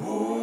Who